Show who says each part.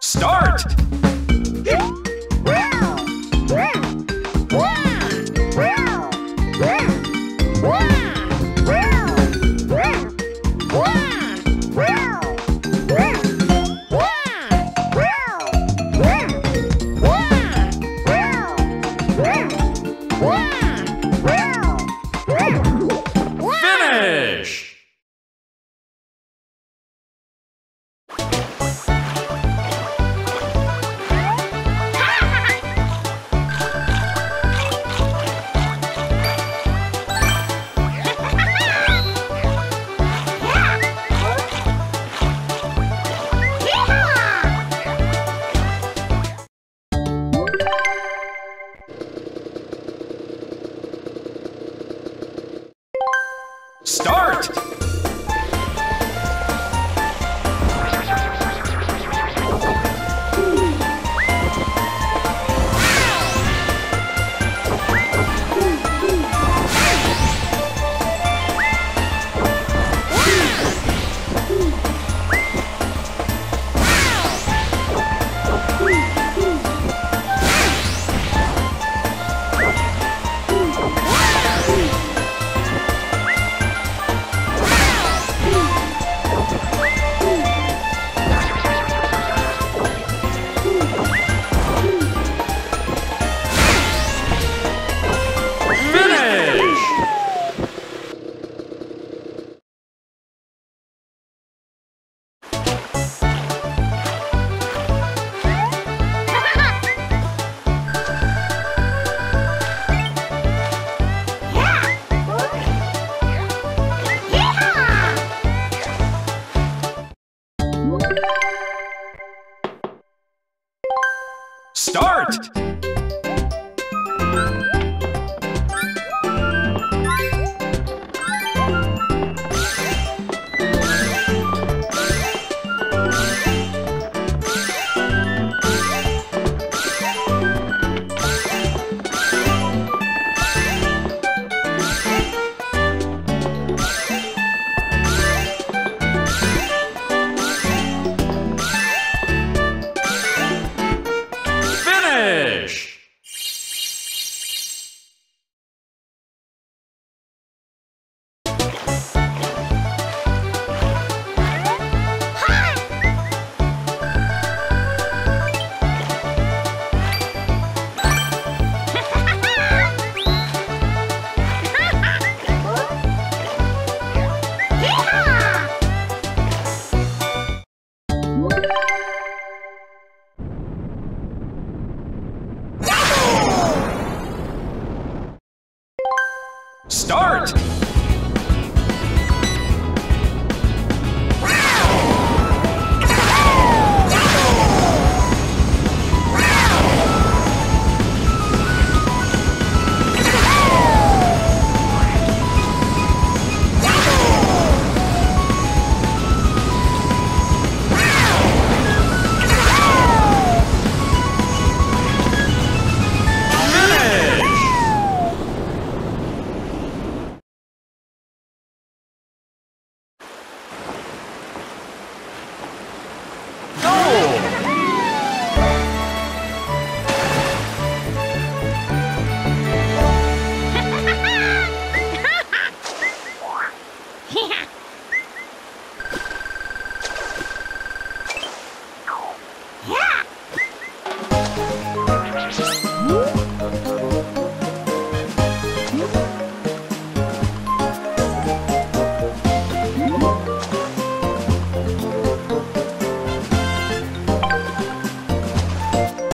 Speaker 1: Start! Finish!